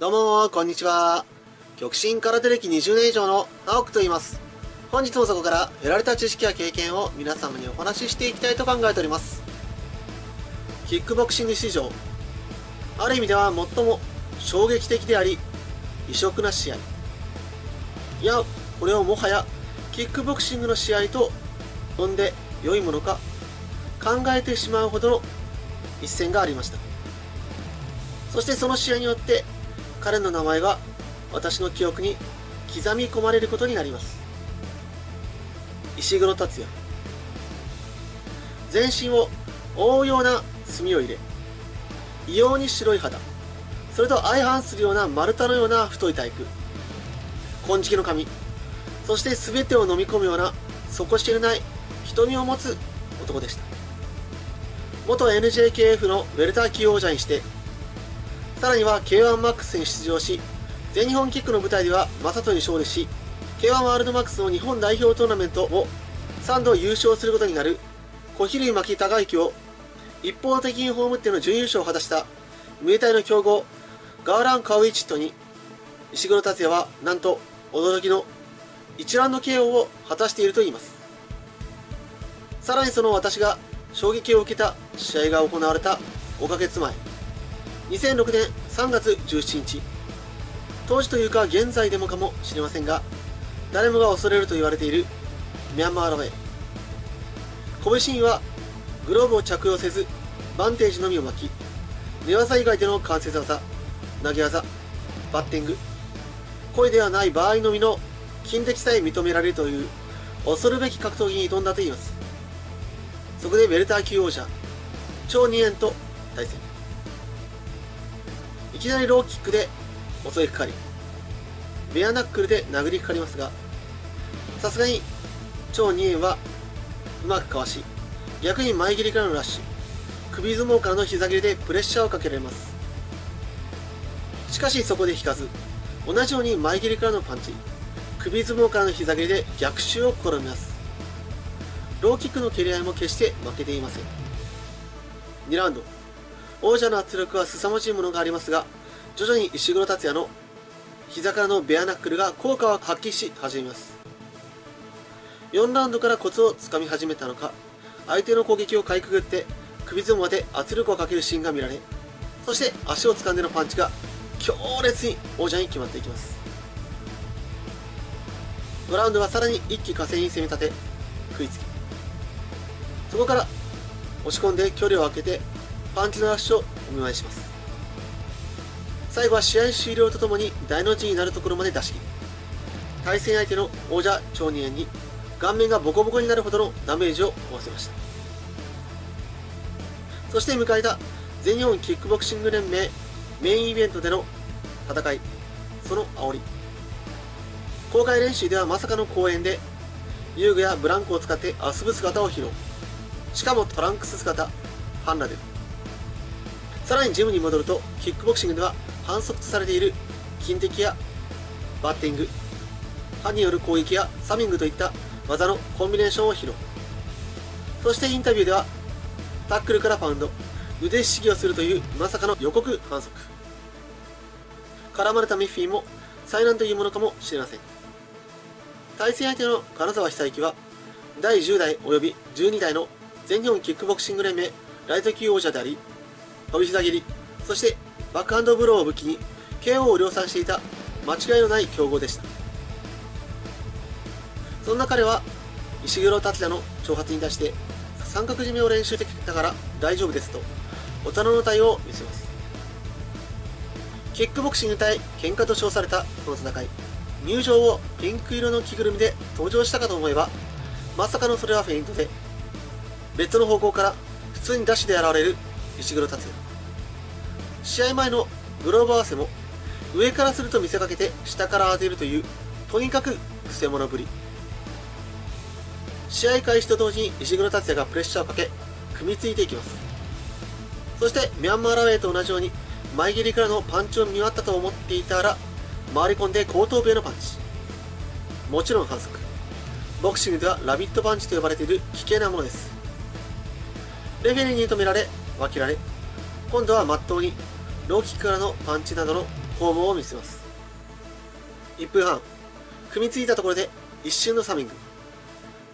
どうもこんにちは。極真空手歴20年以上の直樹と言います。本日もそこから得られた知識や経験を皆様にお話ししていきたいと考えております。キックボクシング史上ある意味では最も衝撃的であり異色な試合。いやこれをもはやキックボクシングの試合と呼んで良いものか考えてしまうほどの一戦がありました。そしてその試合によって彼の名前が私の記憶に刻み込まれることになります。石黒達也。全身を覆うような墨を入れ異様に白い肌それと相反するような丸太のような太い体育金色の髪そして全てを飲み込むような底知れない瞳を持つ男でした。元 NJKF のウェルター級王者にしてさらには K1MAX に出場し全日本キックの舞台では正人に勝利し K1 ワールドマックスの日本代表トーナメントを3度優勝することになる小比類巻孝之を一方的に葬っての準優勝を果たしたムエタイの強豪ガーラン・カウイチットに石黒達也はなんと驚きの一覧の KO を果たしているといいます。さらにその私が衝撃を受けた試合が行われた5ヶ月前。2006年3月17日当時というか現在でもかもしれませんが誰もが恐れると言われているミャンマーロウェ。イ拳にはグローブを着用せずバンテージのみを巻き寝技以外での関節技投げ技バッティング。声ではない場合のみの金敵さえ認められるという恐るべき格闘技に挑んだといいます。そこでウェルター級王者超二円と対戦。いきなりローキックで襲いかかりベアナックルで殴りかかりますがさすがに超二円はうまくかわし逆に前切りからのラッシュ首相撲からの膝切りでプレッシャーをかけられます。しかしそこで引かず同じように前切りからのパンチ首相撲からの膝切りで逆襲を試みます。ローキックの蹴り合いも決して負けていません。2ラウンド。王者の圧力は凄まじいものがありますが徐々に石黒達也の膝からのベアナックルが効果を発揮し始めます。4ラウンドからコツをつかみ始めたのか相手の攻撃をかいくぐって首相撲まで圧力をかけるシーンが見られそして足を掴んでのパンチが強烈に王者に決まっていきます。5ラウンドはさらに一気呵成に攻め立て食いつき。そこから押し込んで距離を空けてパンチのラッシュをお見舞いします。最後は試合終了とともに大の字になるところまで出し切り対戦相手の王者超人円に顔面がボコボコになるほどのダメージを負わせました。そして迎えた全日本キックボクシング連盟メインイベントでの戦いその煽り。公開練習ではまさかの公演で遊具やブランコを使って遊ぶ姿を披露。しかもトランクス姿ハンラデルさらにジムに戻るとキックボクシングでは反則とされている金敵やバッティング歯による攻撃やサミングといった技のコンビネーションを披露。そしてインタビューではタックルからパウンド腕ひしぎをするというまさかの予告反則。絡まれたミッフィーも災難というものかもしれません。対戦相手の金沢久之は第10代及び12代の全日本キックボクシング連盟ライト級王者であり飛び膝蹴りそしてバックハンドブローを武器に KO を量産していた間違いのない強豪でした。そんな彼は石黒竜也の挑発に対して三角絞めを練習できたから大丈夫ですと大人の対応を見せます。キックボクシング対喧嘩と称されたこの戦い。入場をピンク色の着ぐるみで登場したかと思えばまさかのそれはフェイントで。別の方向から普通にダッシュで現れる石黒達也。試合前のグローブ合わせも上からすると見せかけて下から当てるというとにかくくせ者ぶり。試合開始と同時に石黒達也がプレッシャーをかけ組みついていきます。そしてミャンマーラウェイと同じように前蹴りからのパンチを見舞ったと思っていたら回り込んで後頭部へのパンチ。もちろん反則。ボクシングではラビットパンチと呼ばれている危険なものです。レフェリーに止められ分けられ。今度はまっとうにローキックからのパンチなどの攻防を見せます。1分半。組みついたところで一瞬のサミング。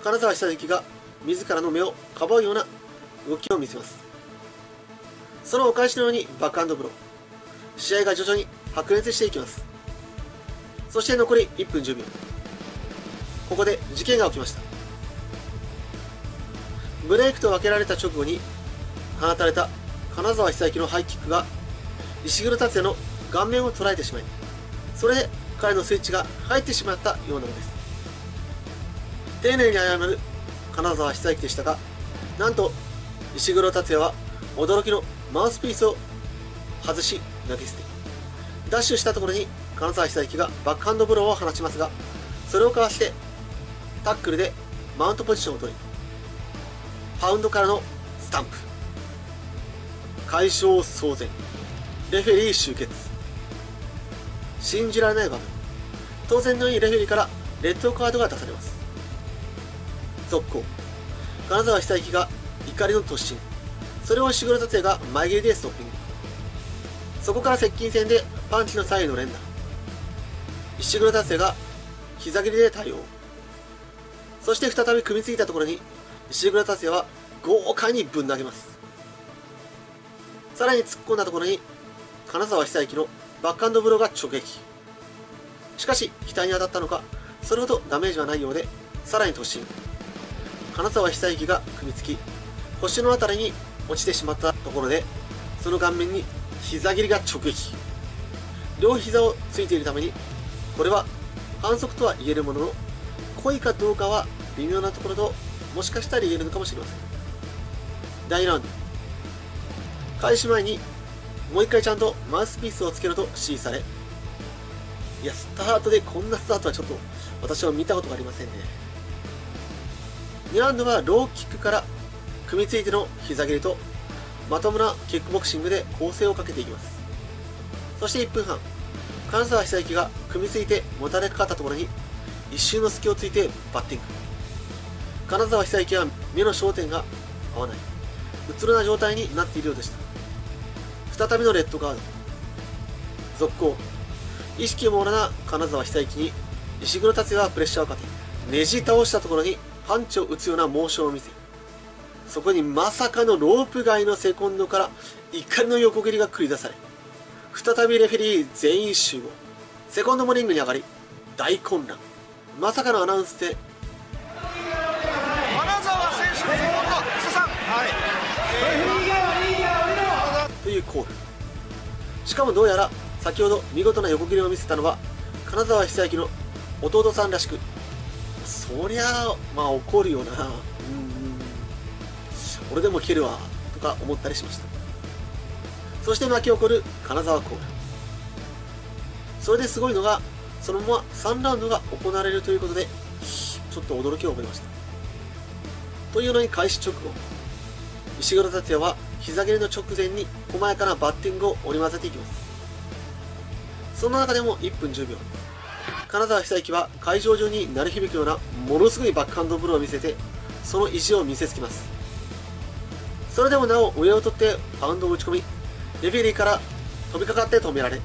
金沢久之が自らの目をかばうような動きを見せます。そのお返しのようにバックハンドブロー。試合が徐々に白熱していきます。そして残り1分10秒。ここで事件が起きました。ブレイクと分けられた直後に放たれた金沢久之のハイキックが石黒達也の顔面を捉えてしまいそれで彼のスイッチが入ってしまったようなのです。丁寧に謝る金沢久之でしたがなんと石黒達也は驚きのマウスピースを外し投げ捨てダッシュしたところに金沢久之がバックハンドブローを放ちますがそれをかわしてタックルでマウントポジションを取りパウンドからのスタンプ。会場騒然。レフェリー集結。信じられない場面。当然のようにレフェリーからレッドカードが出されます。続行。金沢久之が怒りの突進。それを石黒達也が前蹴りでストッピング。そこから接近戦でパンチの左右の連打。石黒達也が膝蹴りで対応。そして再び組みついたところに石黒達也は豪快にぶん投げます。さらに突っ込んだところに金沢久之のバックハンドブローが直撃。しかし額に当たったのかそれほどダメージはないようでさらに突進。金沢久之が組みつき腰の辺りに落ちてしまったところでその顔面に膝蹴りが直撃。両膝をついているためにこれは反則とは言えるものの故意かどうかは微妙なところともしかしたら言えるのかもしれません。第2ラウンド。開始前にもう一回ちゃんとマウスピースをつけろと指示されいやスタートでこんなスタートはちょっと私は見たことがありませんね。2ラウンドはローキックから組みついての膝蹴りとまともなキックボクシングで構成をかけていきます。そして1分半金沢久之が組みついてもたれかかったところに一瞬の隙をついてバッティング。金沢久之は目の焦点が合わない。うつろな状態になっているようでした。再びのレッドカード続行。意識をもらな金沢久之に石黒達也がプレッシャーをかけねじ倒したところにパンチを打つようなモーションを見せそこにまさかのロープ外のセコンドから怒りの横切りが繰り出され再びレフェリー全員集合。セコンドもリングに上がり大混乱。まさかのアナウンスで金沢選手のセコンド伊佐さんはいというコールしかもどうやら先ほど見事な横切りを見せたのは金沢久之の弟さんらしくそりゃあまあ怒るよな。うん俺でも蹴るわとか思ったりしました。そして巻き起こる金沢コールそれですごいのがそのまま3ラウンドが行われるということでちょっと驚きを覚えました。というのに開始直後石黒達也は膝蹴りの直前に細やかなバッティングを織り交ぜていきます。そんな中でも1分10秒。金沢久之は会場中に鳴り響くようなものすごいバックハンドブローを見せてその意地を見せつけます。それでもなお上を取ってパウンドを打ち込みレフェリーから飛びかかって止められ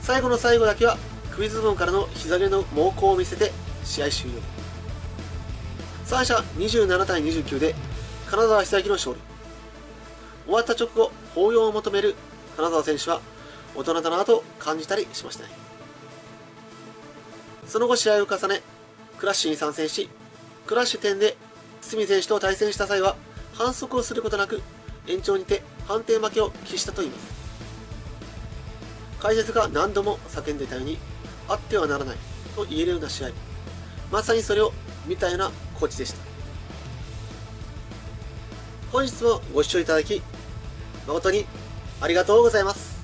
最後の最後だけは首ズボンからの膝蹴りの猛攻を見せて試合終了。3者27対29で金沢久之の勝利。終わった直後抱擁を求める金沢選手は大人だなと感じたりしましたね。その後試合を重ねクラッシュに参戦しクラッシュ点で堤選手と対戦した際は反則をすることなく延長にて判定負けを喫したといいます。解説が何度も叫んでいたようにあってはならないと言えるような試合。まさにそれを見たようなコーチでした。本日もご視聴いただき誠にありがとうございます。